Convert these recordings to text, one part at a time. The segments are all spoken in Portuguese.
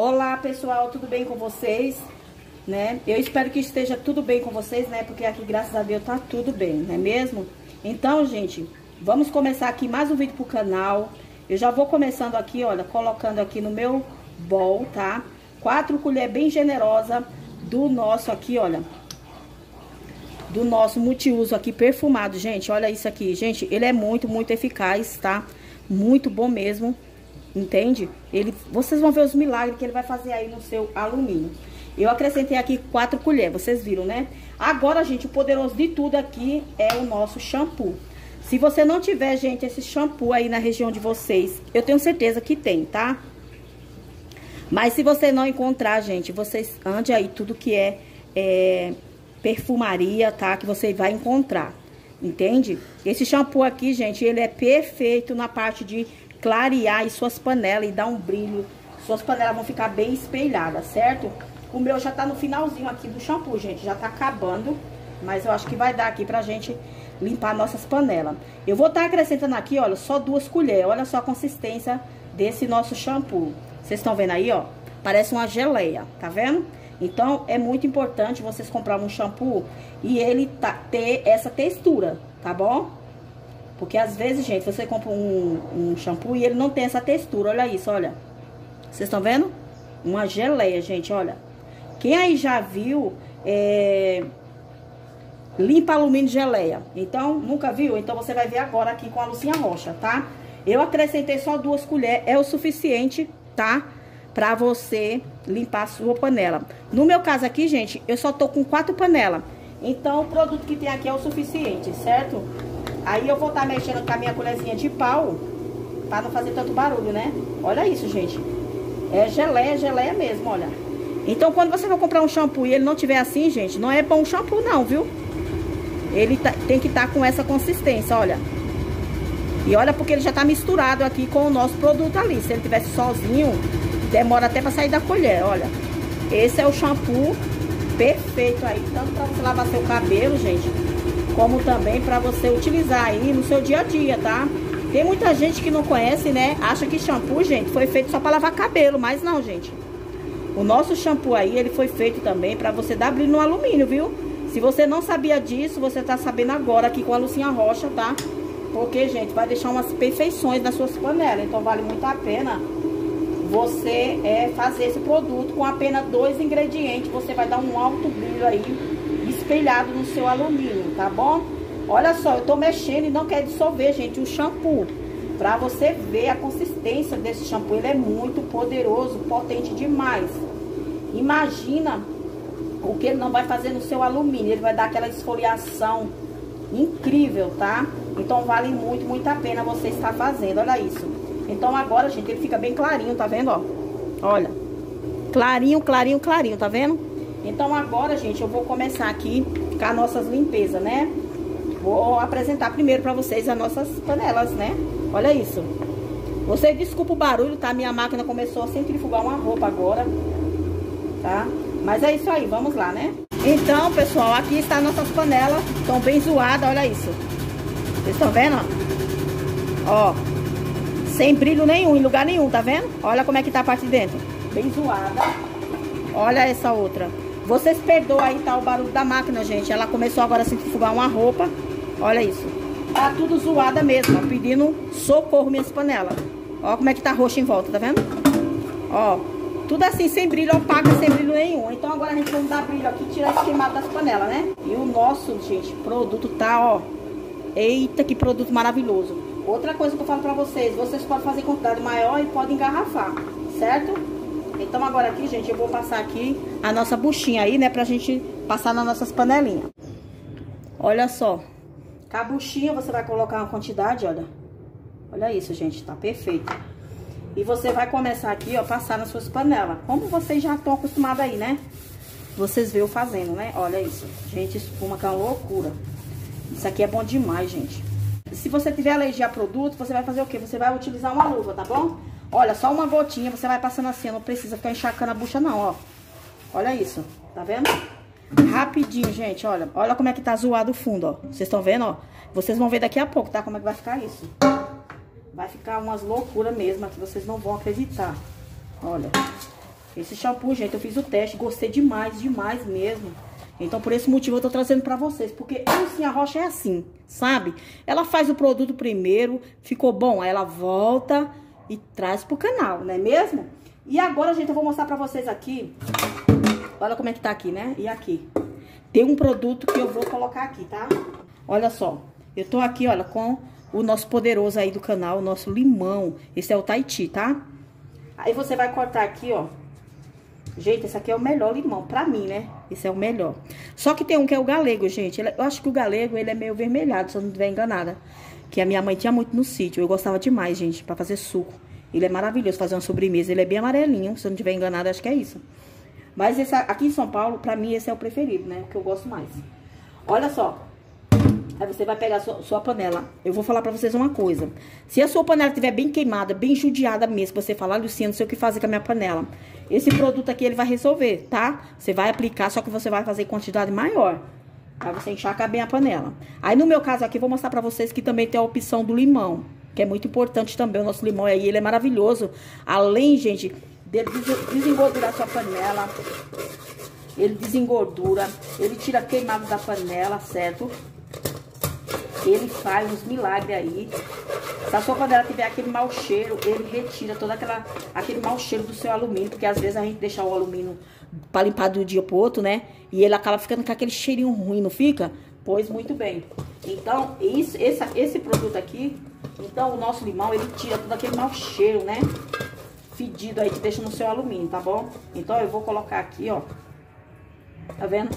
Olá, pessoal, tudo bem com vocês? Né? Eu espero que esteja tudo bem com vocês, né? Porque aqui, graças a Deus, tá tudo bem, não é mesmo? Então, gente, vamos começar aqui mais um vídeo pro canal. Eu já vou começando aqui, olha, colocando aqui no meu bowl, tá? Quatro colheres bem generosa do nosso aqui, olha. Do nosso multiuso aqui perfumado, gente. Olha isso aqui, gente. Ele é muito, muito eficaz, tá? Muito bom mesmo. Entende? Ele, vocês vão ver os milagres que ele vai fazer aí no seu alumínio. Eu acrescentei aqui quatro colheres, vocês viram, né? Agora, gente, o poderoso de tudo aqui é o nosso shampoo. Se você não tiver, gente, esse shampoo aí na região de vocês, eu tenho certeza que tem, tá? Mas se você não encontrar, gente, vocês ande aí tudo que é, é perfumaria, tá? Que você vai encontrar, entende? Esse shampoo aqui, gente, ele é perfeito na parte de clarear as suas panelas e dar um brilho. Suas panelas vão ficar bem espelhadas, certo? O meu já tá no finalzinho aqui do shampoo, gente. Já tá acabando. Mas eu acho que vai dar aqui pra gente limpar nossas panelas. Eu vou estar tá acrescentando aqui, olha, só duas colheres. Olha só a consistência desse nosso shampoo. Vocês estão vendo aí, ó? Parece uma geleia, tá vendo? Então, é muito importante vocês comprar um shampoo e ele tá, ter essa textura, tá bom? Porque às vezes, gente, você compra um, um shampoo e ele não tem essa textura. Olha isso, olha. Vocês estão vendo? Uma geleia, gente, olha. Quem aí já viu é, limpa alumínio geleia? Então, nunca viu? Então, você vai ver agora aqui com a Lucinha Rocha, tá? Eu acrescentei só duas colheres, é o suficiente, tá? Pra você limpar a sua panela. No meu caso aqui, gente, eu só tô com quatro panelas. Então, o produto que tem aqui é o suficiente, certo? Aí eu vou estar tá mexendo com a minha colherzinha de pau, pra não fazer tanto barulho, né? Olha isso, gente. É geleia, geleia mesmo, olha. Então, quando você for comprar um shampoo e ele não tiver assim, gente, não é bom shampoo não, viu? Ele tá, tem que estar tá com essa consistência, olha. E olha porque ele já tá misturado aqui com o nosso produto ali. Se ele tivesse sozinho, demora até pra sair da colher, olha. Esse é o shampoo perfeito aí, tanto pra você lavar seu cabelo, gente, como também para você utilizar aí no seu dia a dia, tá? Tem muita gente que não conhece, né? Acha que shampoo, gente, foi feito só para lavar cabelo, mas não, gente. O nosso shampoo aí, ele foi feito também para você dar brilho no alumínio, viu? Se você não sabia disso, você tá sabendo agora aqui com a Lucinha Rocha, tá? Porque, gente, vai deixar umas perfeições nas suas panelas. Então, vale muito a pena você é, fazer esse produto com apenas dois ingredientes. Você vai dar um alto brilho aí espelhado no seu alumínio, tá bom? Olha só, eu tô mexendo e não quer dissolver, gente, o shampoo. Pra você ver a consistência desse shampoo, ele é muito poderoso, potente demais. Imagina o que ele não vai fazer no seu alumínio. Ele vai dar aquela esfoliação incrível, tá? Então vale muito, muito a pena você estar fazendo, olha isso. Então agora, gente, ele fica bem clarinho, tá vendo, ó? Olha, clarinho, clarinho, clarinho, tá vendo? Então agora, gente, eu vou começar aqui com as nossas limpezas, né? Vou apresentar primeiro pra vocês as nossas panelas, né? Olha isso. Você desculpa o barulho, tá? Minha máquina começou a centrifugar uma roupa agora, tá? Mas é isso aí, vamos lá, né? Então, pessoal, aqui está nossas panelas. Estão bem zoadas, olha isso. Vocês estão vendo, ó? Ó. Sem brilho nenhum, em lugar nenhum, tá vendo? Olha como é que tá a parte de dentro. Bem zoada. Olha essa outra. Vocês perdoam aí, tá, o barulho da máquina, gente. Ela começou agora a centrifugar uma roupa. Olha isso. Tá tudo zoada mesmo, ó, pedindo socorro minhas panelas. Ó como é que tá roxo em volta, tá vendo? Ó, tudo assim, sem brilho, opaca, sem brilho nenhum. Então agora a gente vai dar brilho aqui e tirar esse queimado das panelas, né? E o nosso, gente, produto tá, ó. Eita, que produto maravilhoso. Outra coisa que eu falo pra vocês, vocês podem fazer quantidade maior e podem engarrafar, certo? Então agora aqui, gente, eu vou passar aqui a nossa buchinha aí, né, pra gente passar nas nossas panelinhas. Olha só. Com a buchinha você vai colocar uma quantidade, olha. Olha isso, gente, tá perfeito. E você vai começar aqui, ó, passar nas suas panelas. Como vocês já estão acostumados aí, né? Vocês eu fazendo, né? Olha isso. Gente, espuma que é uma loucura. Isso aqui é bom demais, gente. Se você tiver alergia a produto, você vai fazer o quê? Você vai utilizar uma luva, tá bom? Olha, só uma gotinha, você vai passando assim, não precisa ficar encharcando a bucha não, ó. Olha isso, tá vendo? Rapidinho, gente, olha. Olha como é que tá zoado o fundo, ó. Vocês estão vendo, ó? Vocês vão ver daqui a pouco, tá? Como é que vai ficar isso. Vai ficar umas loucuras mesmo, que vocês não vão acreditar. Olha. Esse shampoo, gente, eu fiz o teste, gostei demais, demais mesmo. Então, por esse motivo, eu tô trazendo pra vocês. Porque a Lucinha Rocha é assim, sabe? Ela faz o produto primeiro, ficou bom, aí ela volta e traz pro canal, não é mesmo? E agora, gente, eu vou mostrar pra vocês aqui. Olha como é que tá aqui, né? E aqui. Tem um produto que eu vou colocar aqui, tá? Olha só. Eu tô aqui, olha, com o nosso poderoso aí do canal, o nosso limão. Esse é o Tahiti, tá? Aí você vai cortar aqui, ó. Gente, esse aqui é o melhor limão, pra mim, né? Esse é o melhor. Só que tem um que é o galego, gente. eu acho que o galego, ele é meio vermelhado, se eu não estiver enganada. Que a minha mãe tinha muito no sítio. Eu gostava demais, gente, pra fazer suco. Ele é maravilhoso, fazer uma sobremesa. Ele é bem amarelinho, se eu não estiver enganada, acho que é isso. Mas esse, aqui em São Paulo, pra mim, esse é o preferido, né? O que eu gosto mais. Olha só. Aí você vai pegar sua, sua, panela. Eu vou falar pra vocês uma coisa. Se a sua panela estiver bem queimada, bem judiada mesmo, você falar, Luciano, não sei o que fazer com a minha panela. Esse produto aqui, ele vai resolver, tá? Você vai aplicar, só que você vai fazer quantidade maior. Pra você encharcar bem a panela. Aí, no meu caso aqui, vou mostrar pra vocês que também tem a opção do limão. Que é muito importante também. O nosso limão aí, ele é maravilhoso. Além, gente, dele desengordurar sua panela. Ele desengordura. Ele tira queimado da panela, certo? Ele faz uns milagres aí. Se a sua panela tiver aquele mau cheiro, ele retira todo aquela, aquele mau cheiro do seu alumínio. Porque às vezes a gente deixa o alumínio para limpar de um dia pro outro, né? E ele acaba ficando com aquele cheirinho ruim, não fica? Pois muito bem. Então, isso, esse, esse produto aqui, então o nosso limão, ele tira todo aquele mau cheiro, né? Fedido aí que deixa no seu alumínio, tá bom? Então eu vou colocar aqui, ó. Tá vendo?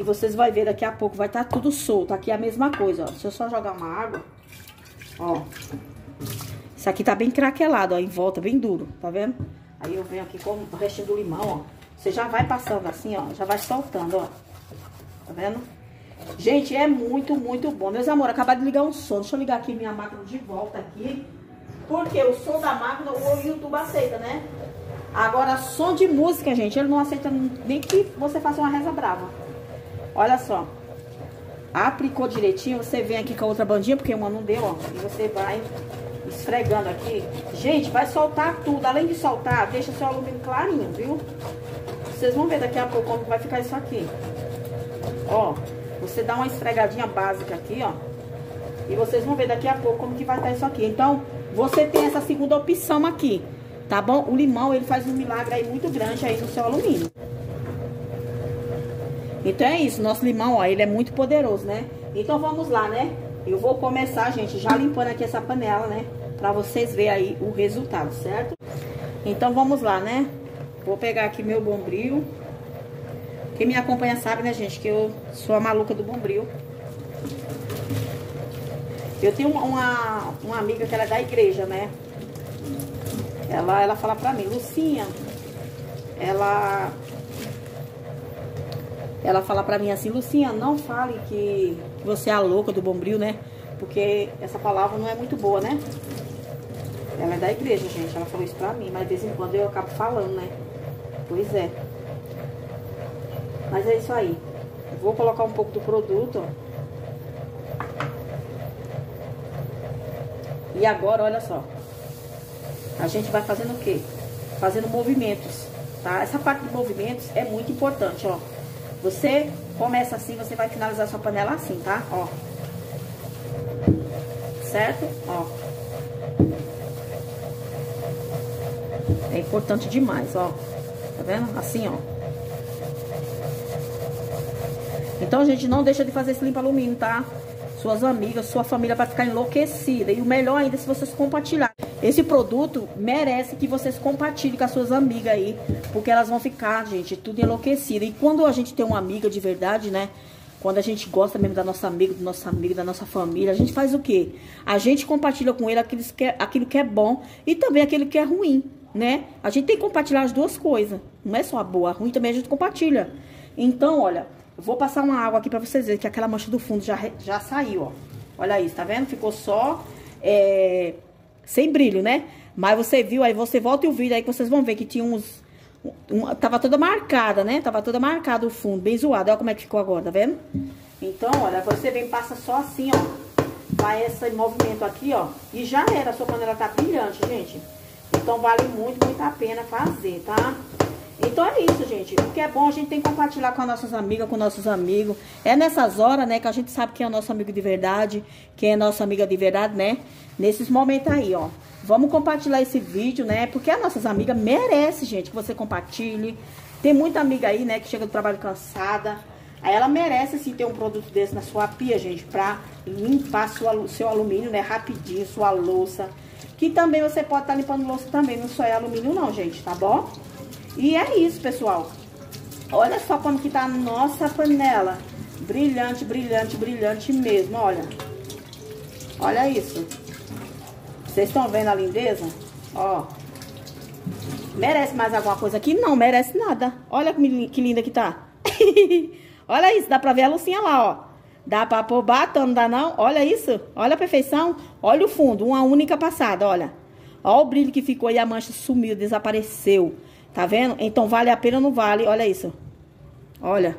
E vocês vão ver daqui a pouco, vai estar tá tudo solto. Aqui é a mesma coisa, ó. Se eu só jogar uma água, ó. Isso aqui tá bem craquelado, ó, em volta, bem duro, tá vendo? Aí eu venho aqui com o restinho do limão, ó. Você já vai passando assim, ó, já vai soltando, ó. Tá vendo? Gente, é muito, muito bom. Meus amores, acabar de ligar um som. Deixa eu ligar aqui minha máquina de volta aqui. Porque o som da máquina, o YouTube aceita, né? Agora, som de música, gente, ele não aceita nem que você faça uma reza brava. Olha só. Aplicou direitinho, você vem aqui com a outra bandinha, porque uma não deu, ó. E você vai esfregando aqui. Gente, vai soltar tudo. Além de soltar, deixa seu alumínio clarinho, viu? Vocês vão ver daqui a pouco como vai ficar isso aqui. Ó, você dá uma esfregadinha básica aqui, ó. E vocês vão ver daqui a pouco como que vai estar isso aqui. Então, você tem essa segunda opção aqui, tá bom? O limão, ele faz um milagre aí muito grande aí no seu alumínio. Então é isso, nosso limão, ó, ele é muito poderoso, né? Então vamos lá, né? Eu vou começar, gente, já limpando aqui essa panela, né? Pra vocês verem aí o resultado, certo? Então vamos lá, né? Vou pegar aqui meu bombril. Quem me acompanha sabe, né, gente, que eu sou a maluca do bombril. Eu tenho uma, uma amiga que ela é da igreja, né? Ela, ela fala pra mim, Lucinha, ela ela fala pra mim assim, Lucinha, não fale que você é a louca do bombril, né? Porque essa palavra não é muito boa, né? Ela é da igreja, gente. Ela falou isso pra mim, mas de vez em quando eu acabo falando, né? Pois é. Mas é isso aí. Vou colocar um pouco do produto, ó. E agora, olha só. A gente vai fazendo o quê? Fazendo movimentos, tá? Essa parte de movimentos é muito importante, ó. Você começa assim, você vai finalizar sua panela assim, tá? Ó. Certo? Ó. É importante demais, ó. Tá vendo? Assim, ó. Então, gente, não deixa de fazer esse limpa alumínio, tá? Suas amigas, sua família vai ficar enlouquecida. E o melhor ainda é se vocês compartilharem. Esse produto merece que vocês compartilhem com as suas amigas aí, porque elas vão ficar, gente, tudo enlouquecida. E quando a gente tem uma amiga de verdade, né? Quando a gente gosta mesmo da nossa amiga, do nosso amigo, da nossa família, a gente faz o quê? A gente compartilha com ele aquilo que é, aquilo que é bom e também aquilo que é ruim, né? A gente tem que compartilhar as duas coisas. Não é só a boa, a ruim também a gente compartilha. Então, olha, vou passar uma água aqui pra vocês verem que aquela mancha do fundo já, já saiu, ó. Olha isso, tá vendo? Ficou só... É sem brilho, né? Mas você viu, aí você volta o vídeo aí que vocês vão ver que tinha uns... Um, tava toda marcada, né? Tava toda marcada o fundo, bem zoado. Olha como é que ficou agora, tá vendo? Então, olha, você vem passa só assim, ó. Vai esse movimento aqui, ó. E já era, a sua panela tá brilhante, gente. Então, Então vale muito, muito a pena fazer, tá? Então é isso, gente. O que é bom a gente tem que compartilhar com as nossas amigas, com nossos amigos. É nessas horas, né, que a gente sabe quem é o nosso amigo de verdade, quem é nossa amiga de verdade, né? Nesses momentos aí, ó. Vamos compartilhar esse vídeo, né? Porque as nossas amigas merecem, gente, que você compartilhe. Tem muita amiga aí, né, que chega do trabalho cansada. Aí ela merece, assim, ter um produto desse na sua pia, gente, pra limpar sua, seu alumínio, né, rapidinho, sua louça. Que também você pode estar tá limpando louça também, não só é alumínio não, gente, tá bom? E é isso, pessoal. Olha só como que tá a nossa panela. Brilhante, brilhante, brilhante mesmo, olha. Olha isso. Vocês estão vendo a lindeza? Ó. Merece mais alguma coisa aqui? Não, merece nada. Olha que linda que tá. Olha isso, dá pra ver a lucinha lá, ó. Dá pra pôr batom, não dá não? Olha isso, olha a perfeição. Olha o fundo, uma única passada, olha. Olha o brilho que ficou e a mancha sumiu, desapareceu. Tá vendo? Então vale a pena ou não vale? Olha isso. Olha.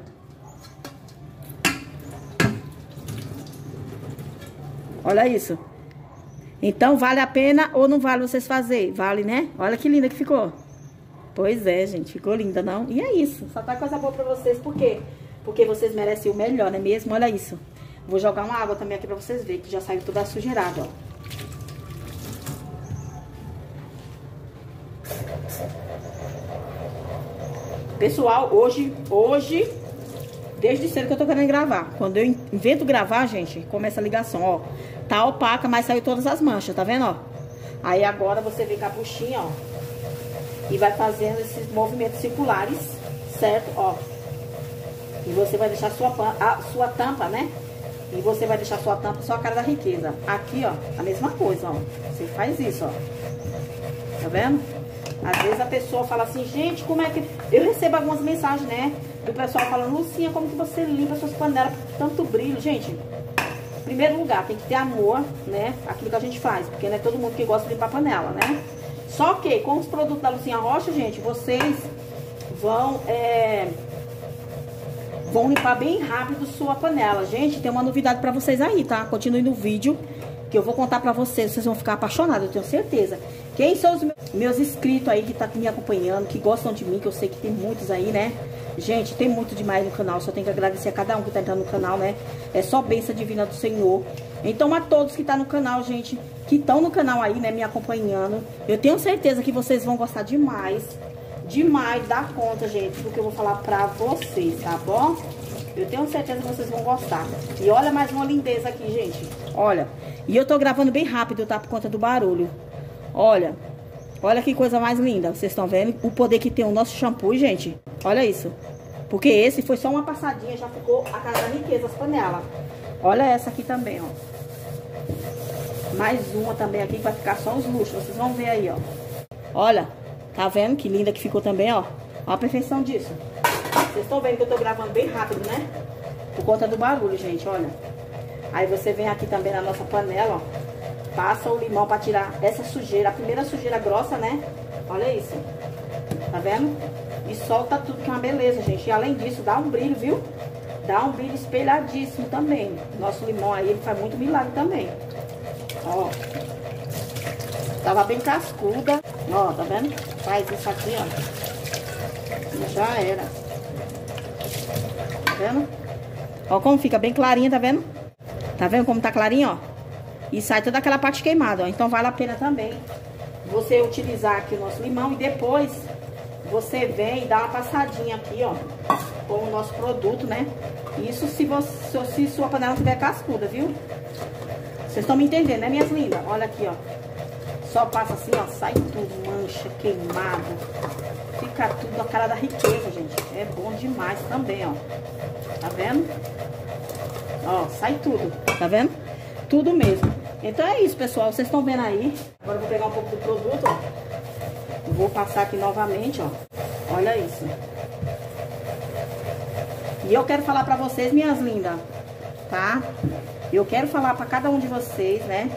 Olha isso. Então vale a pena ou não vale vocês fazer? Vale, né? Olha que linda que ficou. Pois é, gente. Ficou linda, não? E é isso. Só tá coisa boa pra vocês. Por quê? Porque vocês merecem o melhor, não é mesmo? Olha isso. Vou jogar uma água também aqui pra vocês verem que já saiu toda sujeirada, ó. Pessoal, hoje, hoje, desde cedo que eu tô querendo gravar. Quando eu invento gravar, gente, começa a ligação, ó. Tá opaca, mas saiu todas as manchas, tá vendo, ó? Aí agora você vem com a buchinha, ó. E vai fazendo esses movimentos circulares, certo? Ó. E você vai deixar sua, a sua tampa, né? E você vai deixar sua tampa só a cara da riqueza. Aqui, ó, a mesma coisa, ó. Você faz isso, ó. Tá vendo? Às vezes a pessoa fala assim, gente, como é que... Eu recebo algumas mensagens, né? Do pessoal falando, Lucinha, como que você limpa suas panelas com tanto brilho? Gente, em primeiro lugar, tem que ter amor, né? Aquilo que a gente faz, porque não é todo mundo que gosta de limpar panela, né? Só que com os produtos da Lucinha Rocha, gente, vocês vão... É vão limpar bem rápido sua panela. Gente, tem uma novidade pra vocês aí, tá? Continue no vídeo, que eu vou contar pra vocês. Vocês vão ficar apaixonados, eu tenho certeza. Quem são os meus inscritos aí que tá me acompanhando, que gostam de mim, que eu sei que tem muitos aí, né? Gente, tem muito demais no canal, só tenho que agradecer a cada um que tá entrando no canal, né? É só bênção divina do Senhor. Então, a todos que tá no canal, gente, que estão no canal aí, né, me acompanhando, eu tenho certeza que vocês vão gostar demais, demais da conta, gente, do que eu vou falar pra vocês, tá bom? Eu tenho certeza que vocês vão gostar. E olha mais uma lindeza aqui, gente. Olha. E eu tô gravando bem rápido, tá? Por conta do barulho. Olha, olha que coisa mais linda. Vocês estão vendo o poder que tem o nosso shampoo, gente? Olha isso. Porque esse foi só uma passadinha, já ficou a casa da riqueza, as panelas. Olha essa aqui também, ó. Mais uma também aqui, que vai ficar só os luxos. Vocês vão ver aí, ó. Olha, tá vendo que linda que ficou também, ó. Olha a perfeição disso. Vocês estão vendo que eu tô gravando bem rápido, né? Por conta do barulho, gente, olha. Aí você vem aqui também na nossa panela, ó. Passa o limão pra tirar essa sujeira. A primeira sujeira grossa, né? Olha isso. Tá vendo? E solta tudo, que é uma beleza, gente. E além disso, dá um brilho, viu? Dá um brilho espelhadíssimo também. Nosso limão aí, ele faz muito milagre também. Ó. Tava bem cascuda. Ó, tá vendo? Faz isso aqui, ó. Já era. Tá vendo? Ó como fica bem clarinha, tá vendo? Tá vendo como tá clarinha, ó? E sai toda aquela parte queimada, ó. Então vale a pena também você utilizar aqui o nosso limão e depois você vem e dá uma passadinha aqui, ó, com o nosso produto, né? Isso se, você, se sua panela tiver cascuda, viu? Vocês estão me entendendo, né, minhas lindas? Olha aqui, ó. Só passa assim, ó, sai tudo, mancha, queimado. Fica tudo a cara da riqueza, gente. É bom demais também, ó. Tá vendo? Ó, sai tudo, tá vendo? Tudo mesmo. Então é isso, pessoal. Vocês estão vendo aí. Agora eu vou pegar um pouco do produto, ó. Vou passar aqui novamente, ó. Olha isso. E eu quero falar pra vocês, minhas lindas, tá? Eu quero falar pra cada um de vocês, né?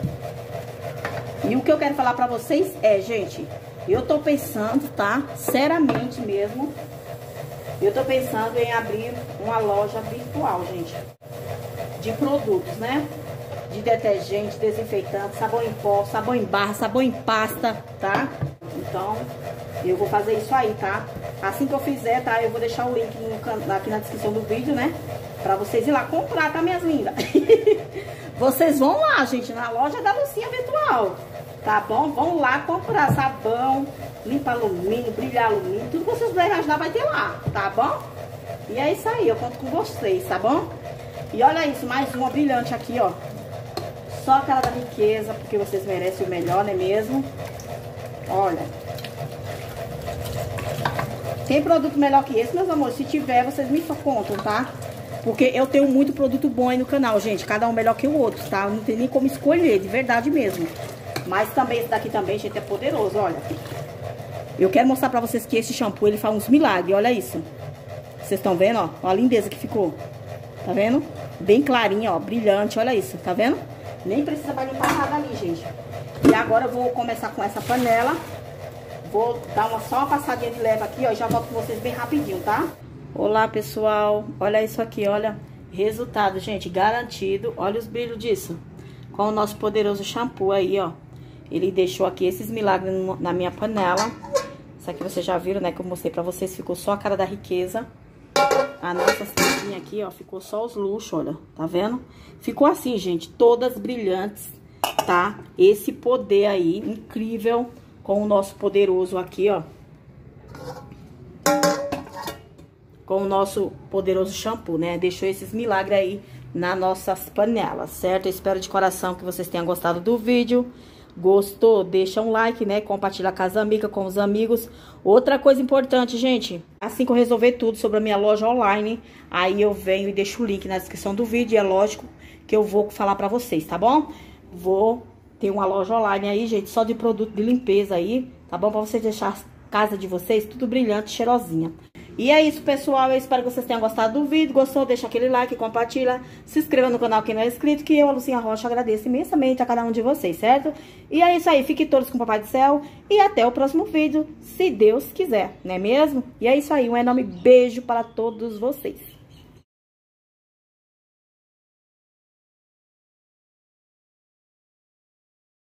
E o que eu quero falar pra vocês é, gente, eu tô pensando, tá? Seriamente mesmo. Eu tô pensando em abrir uma loja virtual, gente. De produtos, né? De detergente, desinfetante, sabão em pó, sabão em barra, sabão em pasta, tá? Então, eu vou fazer isso aí, tá? Assim que eu fizer, tá? Eu vou deixar o link no, aqui na descrição do vídeo, né? Pra vocês ir lá comprar, tá, minhas lindas? vocês vão lá, gente, na loja da Lucinha Virtual. Tá bom? Vão lá comprar sabão, limpa alumínio, brilhar alumínio, tudo que vocês puderem ajudar vai ter lá, tá bom? E é isso aí, eu conto com vocês, tá bom? E olha isso, mais uma brilhante aqui, ó. Só aquela da riqueza, porque vocês merecem o melhor, não é mesmo? Olha. Tem produto melhor que esse, meus amores? Se tiver, vocês me contam, tá? Porque eu tenho muito produto bom aí no canal, gente. Cada um melhor que o outro, tá? Não tem nem como escolher, de verdade mesmo. Mas também esse daqui também, gente, é poderoso, olha. Eu quero mostrar pra vocês que esse shampoo, ele faz uns milagres, olha isso. Vocês estão vendo, ó? Olha a lindeza que ficou. Tá vendo? Bem clarinho, ó, brilhante, olha isso, tá vendo? Nem precisa mais limpar nada ali, gente. E agora eu vou começar com essa panela. Vou dar uma, só uma passadinha de leva aqui, ó, e já volto com vocês bem rapidinho, tá? Olá, pessoal. Olha isso aqui, olha. Resultado, gente, garantido. Olha os brilhos disso. Com o nosso poderoso shampoo aí, ó. Ele deixou aqui esses milagres na minha panela. Isso aqui vocês já viram, né? Que eu mostrei pra vocês. Ficou só a cara da riqueza. A nossa tampinha aqui, ó, ficou só os luxos, olha. Tá vendo? Ficou assim, gente. Todas brilhantes, tá? Esse poder aí, incrível. Com o nosso poderoso aqui, ó. Com o nosso poderoso shampoo, né? Deixou esses milagres aí nas nossas panelas, certo? Eu espero de coração que vocês tenham gostado do vídeo. Gostou? Deixa um like, né? Compartilha com as amigas, com os amigos. Outra coisa importante, gente. Assim que eu resolver tudo sobre a minha loja online, aí eu venho e deixo o link na descrição do vídeo. E é lógico que eu vou falar pra vocês, tá bom? Vou ter uma loja online aí, gente, só de produto de limpeza aí, tá bom? Pra vocês deixar a casa de vocês tudo brilhante, cheirosinha. E é isso, pessoal. Eu espero que vocês tenham gostado do vídeo. Gostou? Deixa aquele like, compartilha. Se inscreva no canal quem não é inscrito. Que eu, a Lucinha Rocha, agradeço imensamente a cada um de vocês, certo? E é isso aí. Fiquem todos com o Papai do Céu. E até o próximo vídeo, se Deus quiser, não é mesmo? E é isso aí. Um enorme beijo para todos vocês.